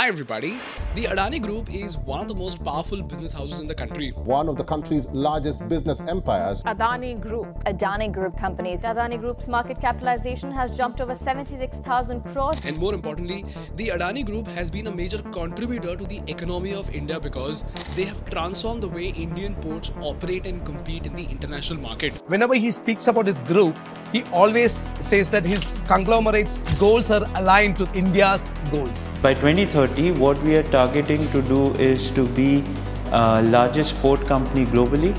Hi everybody. The Adani Group is one of the most powerful business houses in the country. one of the country's largest business empires. Adani Group. Adani Group companies. Adani Group's market capitalization has jumped over 76,000 crores. And more importantly, the Adani Group has been a major contributor to the economy of India because they have transformed the way Indian ports operate and compete in the international market. Whenever he speaks about his group, he always says that his conglomerate's goals are aligned to India's goals. By 2030, what we are targeting to do is to be uh, largest port company globally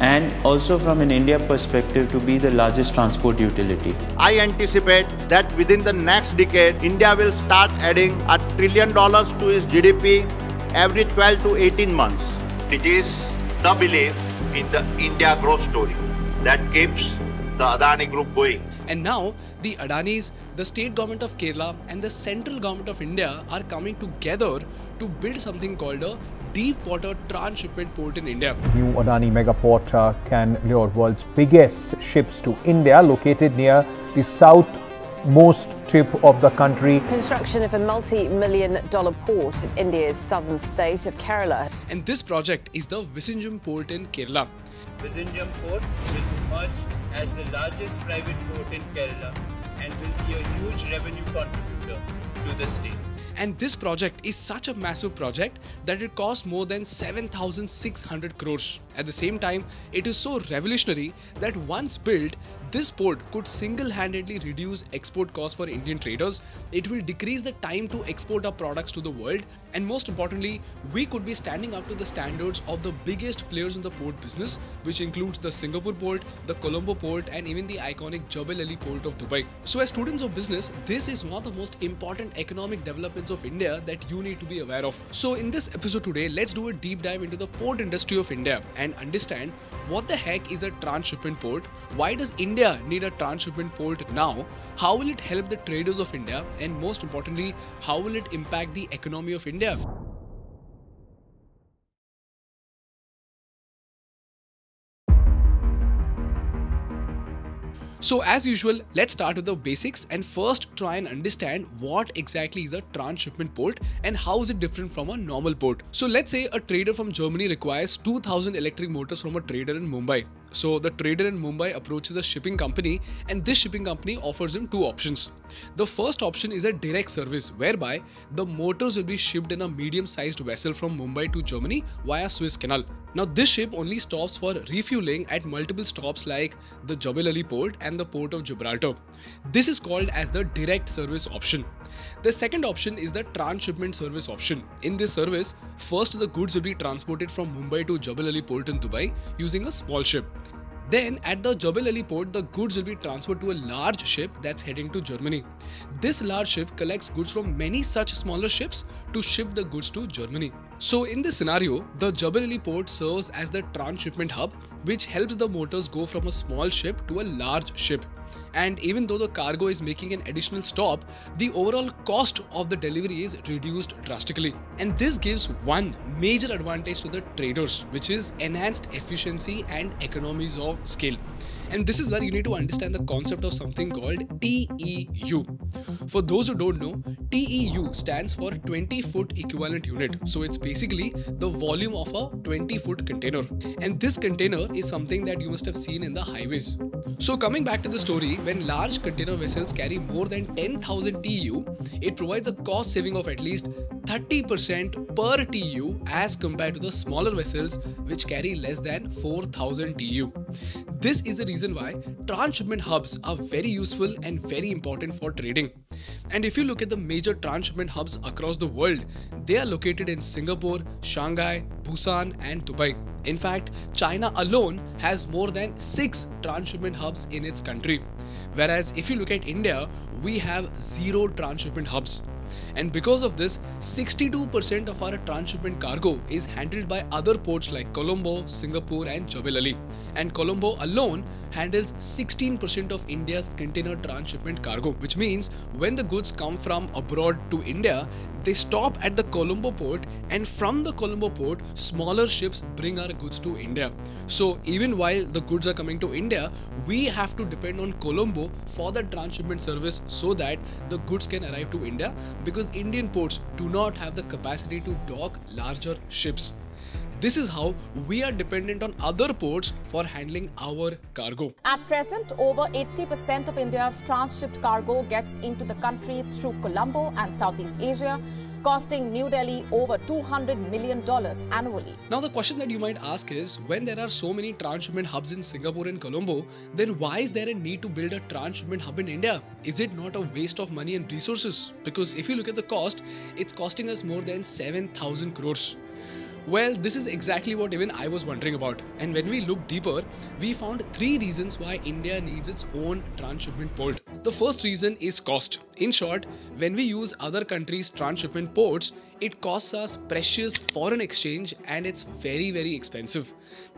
and also from an India perspective to be the largest transport utility. I anticipate that within the next decade, India will start adding a trillion dollars to its GDP every 12 to 18 months. It is the belief in the India growth story that keeps the Adani Group going. And now, the Adanis, the state government of Kerala, and the central government of India are coming together to build something called a deep water transshipment port in India. New Adani Megaport uh, can lure world's biggest ships to India, located near the southmost tip of the country. Construction of a multi-million dollar port in India's southern state of Kerala. And this project is the Vizhinjam port in Kerala. Vizhinjam Port will emerge as the largest private port in Kerala and will be a huge revenue contributor to the state. And this project is such a massive project that it costs more than 7,600 crores. At the same time, it is so revolutionary that once built, this port could single-handedly reduce export costs for Indian traders. It will decrease the time to export our products to the world. And most importantly, we could be standing up to the standards of the biggest players in the port business, which includes the Singapore port, the Colombo port, and even the iconic Jebel Ali port of Dubai. So as students of business, this is one of the most important economic developments of India that you need to be aware of. So in this episode today, let's do a deep dive into the port industry of India and understand what the heck is a transshipment port, why does India need a transshipment port now, how will it help the traders of India, and most importantly, how will it impact the economy of India? So as usual, let's start with the basics and first try and understand what exactly is a transshipment port and how is it different from a normal port. So let's say a trader from Germany requires 2000 electric motors from a trader in Mumbai. So the trader in Mumbai approaches a shipping company and this shipping company offers him two options. The first option is a direct service whereby the motors will be shipped in a medium sized vessel from Mumbai to Germany via Suez Canal. Now this ship only stops for refueling at multiple stops like the Jebel Ali port and the port of Gibraltar. This is called as the direct service option. The second option is the transshipment service option. In this service, first the goods will be transported from Mumbai to Jebel Ali port in Dubai using a small ship. Then at the Jebel Ali port, the goods will be transferred to a large ship that's heading to Germany. This large ship collects goods from many such smaller ships to ship the goods to Germany. So in this scenario, the Jebel Ali port serves as the transshipment hub, which helps the motors go from a small ship to a large ship. And even though the cargo is making an additional stop, the overall cost of the delivery is reduced drastically. And this gives one major advantage to the traders, which is enhanced efficiency and economies of scale. And this is where you need to understand the concept of something called TEU. For those who don't know, TEU stands for 20 foot equivalent unit. So it's basically the volume of a 20 foot container. And this container is something that you must have seen in the highways. So coming back to the story, when large container vessels carry more than 10,000 TEU, it provides a cost saving of at least 30% per TEU as compared to the smaller vessels which carry less than 4000 TEU. This is the reason why transshipment hubs are very useful and very important for trading. And if you look at the major transshipment hubs across the world, they are located in Singapore, Shanghai, Busan, and Dubai. In fact, China alone has more than 6 transshipment hubs in its country. Whereas if you look at India, we have 0 transshipment hubs. And because of this, 62% of our transshipment cargo is handled by other ports like Colombo, Singapore, and Jebel Ali. And Colombo alone handles 16% of India's container transshipment cargo, which means when the goods come from abroad to India, they stop at the Colombo port, and from the Colombo port, smaller ships bring our goods to India. So, even while the goods are coming to India, we have to depend on Colombo for the transshipment service so that the goods can arrive to India because Indian ports do not have the capacity to dock larger ships. This is how we are dependent on other ports for handling our cargo. At present, over 80% of India's transshipped cargo gets into the country through Colombo and Southeast Asia, costing New Delhi over $200 million annually. Now, the question that you might ask is when there are so many transshipment hubs in Singapore and Colombo, then why is there a need to build a transshipment hub in India? Is it not a waste of money and resources? Because if you look at the cost, it's costing us more than 7,000 crores. Well, this is exactly what even I was wondering about. And when we looked deeper, we found three reasons why India needs its own transshipment port. The first reason is cost. In short, when we use other countries' transshipment ports, it costs us precious foreign exchange and it's very very expensive.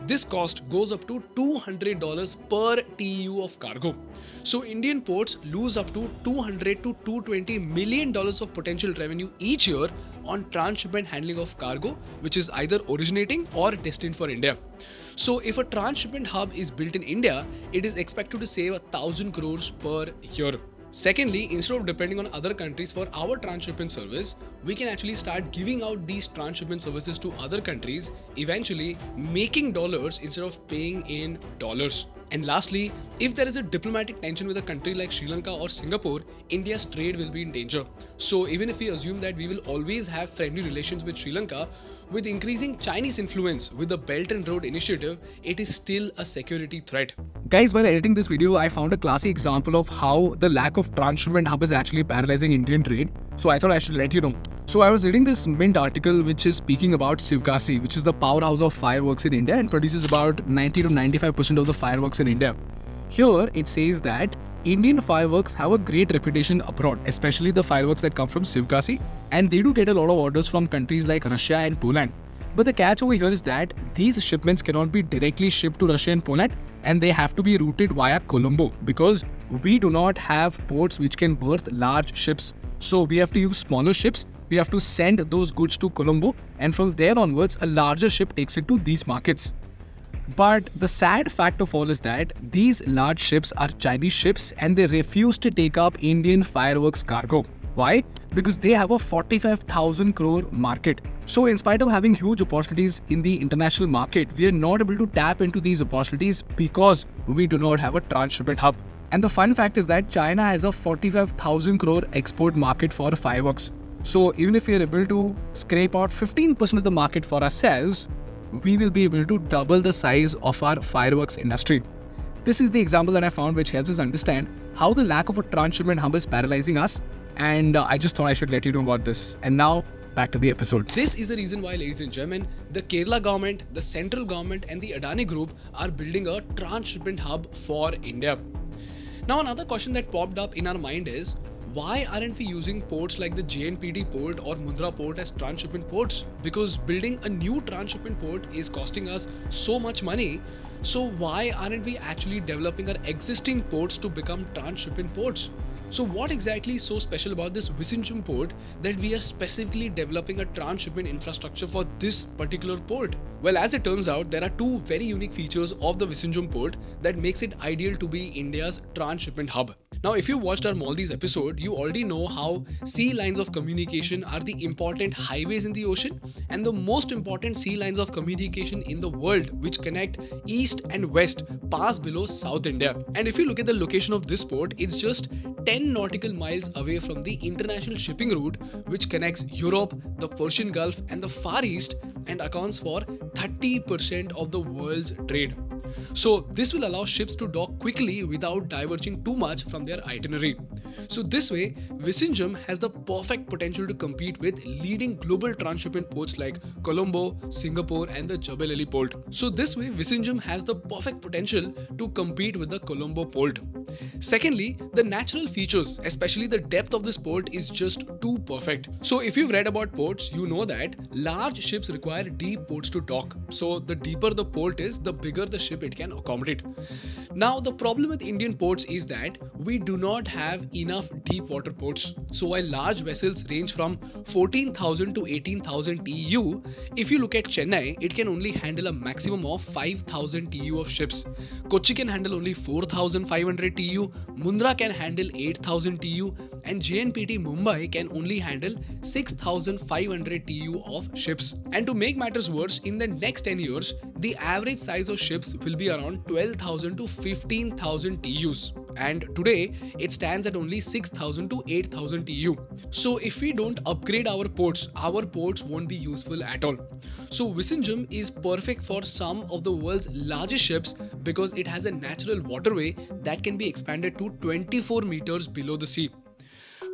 This cost goes up to $200 per TEU of cargo. So Indian ports lose up to 200 to 220 million dollars of potential revenue each year on transshipment handling of cargo which is either originating or destined for India. So if a transshipment hub is built in India, it is expected to save a thousand crores per year. Secondly, instead of depending on other countries for our transshipment service, we can actually start giving out these transshipment services to other countries, eventually making dollars instead of paying in dollars. And lastly, if there is a diplomatic tension with a country like Sri Lanka or Singapore, India's trade will be in danger. So even if we assume that we will always have friendly relations with Sri Lanka, with increasing Chinese influence with the Belt and Road Initiative, it is still a security threat. Guys, while editing this video, I found a classic example of how the lack of transshipment hub is actually paralyzing Indian trade. So I thought I should let you know. So I was reading this Mint article which is speaking about Sivakasi, which is the powerhouse of fireworks in India and produces about 90 to 95% of the fireworks in India. Here it says that Indian fireworks have a great reputation abroad, especially the fireworks that come from Sivakasi, and they do get a lot of orders from countries like Russia and Poland. But the catch over here is that these shipments cannot be directly shipped to Russia and Poland and they have to be routed via Colombo because we do not have ports which can berth large ships. So we have to use smaller ships, we have to send those goods to Colombo and from there onwards a larger ship takes it to these markets. But the sad fact of all is that these large ships are Chinese ships and they refuse to take up Indian fireworks cargo. Why? Because they have a 45,000 crore market. So, in spite of having huge opportunities in the international market, we are not able to tap into these opportunities because we do not have a transshipment hub. And the fun fact is that China has a 45,000 crore export market for fireworks. So, even if we are able to scrape out 15% of the market for ourselves, we will be able to double the size of our fireworks industry. This is the example that I found which helps us understand how the lack of a transshipment hub is paralyzing us and uh, I just thought I should let you know about this. And now back to the episode. This is the reason why, ladies and gentlemen, the Kerala government, the central government, and the Adani group are building a transshipment hub for India. Now, another question that popped up in our mind is why aren't we using ports like the JNPT port or Mundra port as transshipment ports? Because building a new transshipment port is costing us so much money. So, why aren't we actually developing our existing ports to become transshipment ports? So what exactly is so special about this Vizhinjam port that we are specifically developing a transshipment infrastructure for this particular port? Well, as it turns out, there are two very unique features of the Vizhinjam port that makes it ideal to be India's transshipment hub. Now, if you watched our Maldives episode, you already know how sea lines of communication are the important highways in the ocean and the most important sea lines of communication in the world, which connect east and west, pass below South India. And if you look at the location of this port, it's just 10 nautical miles away from the international shipping route, which connects Europe, the Persian Gulf, and the Far East and accounts for 30% of the world's trade. So this will allow ships to dock quickly without diverging too much from their itinerary. So this way, Vizhinjam has the perfect potential to compete with leading global transshipment ports like Colombo, Singapore and the Jebel Ali port. So this way, Vizhinjam has the perfect potential to compete with the Colombo port. Secondly, the natural features, especially the depth of this port is just too perfect. So if you've read about ports, you know that large ships require deep ports to dock. So the deeper the port is, the bigger the ship it can accommodate. Now the problem with Indian ports is that we do not have enough deep water ports. So while large vessels range from 14,000 to 18,000 TEU, if you look at Chennai, it can only handle a maximum of 5,000 TEU of ships. Kochi can handle only 4,500 TEU, Mundra can handle 8,000 TEU, and JNPT Mumbai can only handle 6,500 TEU of ships. And to make matters worse, in the next 10 years, the average size of ships will be around 12,000 to 15,000 TEUs. And today, it stands at only 6,000 to 8,000 TEU. So if we don't upgrade our ports, our ports won't be useful at all. So Vizhinjam is perfect for some of the world's largest ships because it has a natural waterway that can be expanded to 24 meters below the sea.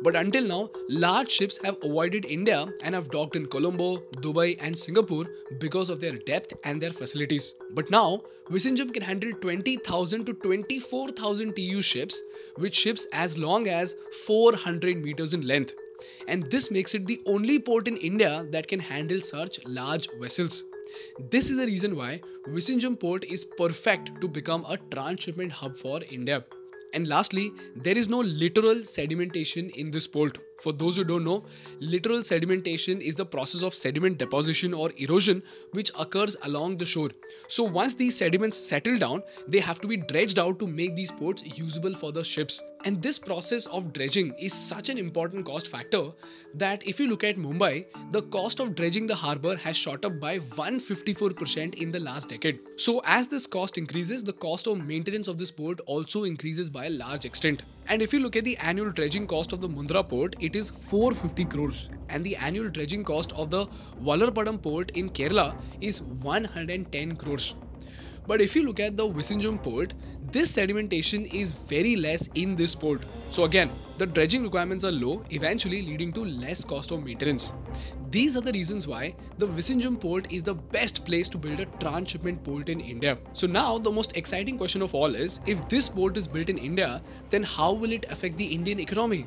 But until now, large ships have avoided India and have docked in Colombo, Dubai, and Singapore because of their depth and their facilities. But now, Vizhinjam can handle 20,000 to 24,000 TEU ships, with ships as long as 400 meters in length. And this makes it the only port in India that can handle such large vessels. This is the reason why Vizhinjam port is perfect to become a transshipment hub for India. And lastly, there is no littoral sedimentation in this port. For those who don't know, littoral sedimentation is the process of sediment deposition or erosion which occurs along the shore. So once these sediments settle down, they have to be dredged out to make these ports usable for the ships. And this process of dredging is such an important cost factor that if you look at Mumbai, the cost of dredging the harbour has shot up by 154% in the last decade. So as this cost increases, the cost of maintenance of this port also increases by a large extent. And if you look at the annual dredging cost of the Mundra port, it is 450 crores. And the annual dredging cost of the Vallarpadam port in Kerala is 110 crores. But if you look at the Vizhinjam port, this sedimentation is very less in this port. So again, the dredging requirements are low, eventually leading to less cost of maintenance. These are the reasons why the Vizhinjam port is the best place to build a transshipment port in India. So now the most exciting question of all is, if this port is built in India, then how will it affect the Indian economy?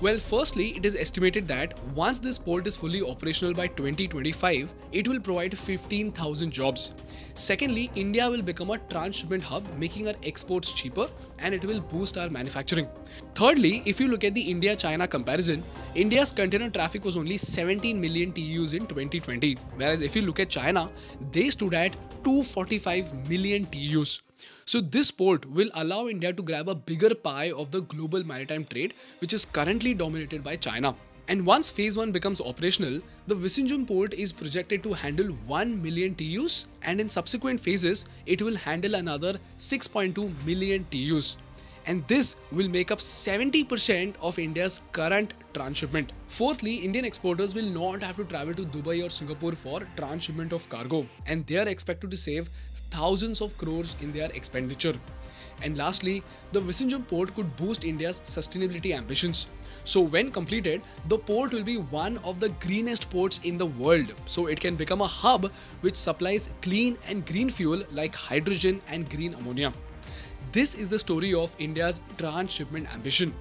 Well, firstly, it is estimated that once this port is fully operational by 2025, it will provide 15,000 jobs. Secondly, India will become a transshipment hub, making our exports cheaper and it will boost our manufacturing. Thirdly, if you look at the India China comparison, India's container traffic was only 17 million TEUs in 2020, whereas if you look at China, they stood at 245 million TEUs. So this port will allow India to grab a bigger pie of the global maritime trade, which is currently dominated by China. And once phase 1 becomes operational, the Vizhinjam port is projected to handle 1 million TEUs and in subsequent phases, it will handle another 6.2 million TEUs. And this will make up 70% of India's current transshipment. Fourthly, Indian exporters will not have to travel to Dubai or Singapore for transshipment of cargo and they are expected to save thousands of crores in their expenditure. And lastly, the Vizhinjam port could boost India's sustainability ambitions. So when completed, the port will be one of the greenest ports in the world. So it can become a hub which supplies clean and green fuel like hydrogen and green ammonia. This is the story of India's transshipment ambition.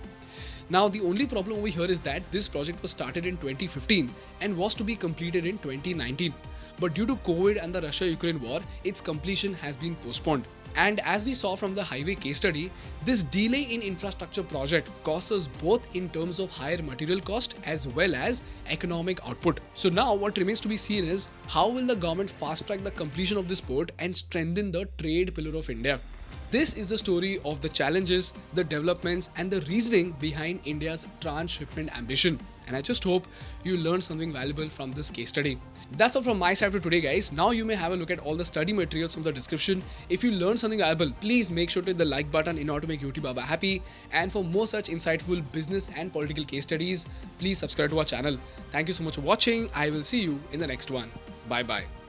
Now, the only problem over here is that this project was started in 2015 and was to be completed in 2019. But due to COVID and the Russia Ukraine war, its completion has been postponed. And as we saw from the highway case study, this delay in infrastructure project costs us both in terms of higher material cost as well as economic output. So now what remains to be seen is how will the government fast track the completion of this port and strengthen the trade pillar of India. This is the story of the challenges, the developments, and the reasoning behind India's transshipment ambition. And I just hope you learned something valuable from this case study. That's all from my side for today, guys. Now you may have a look at all the study materials from the description. If you learned something valuable, please make sure to hit the like button in order to make YouTube Baba happy. And for more such insightful business and political case studies, please subscribe to our channel. Thank you so much for watching. I will see you in the next one. Bye bye.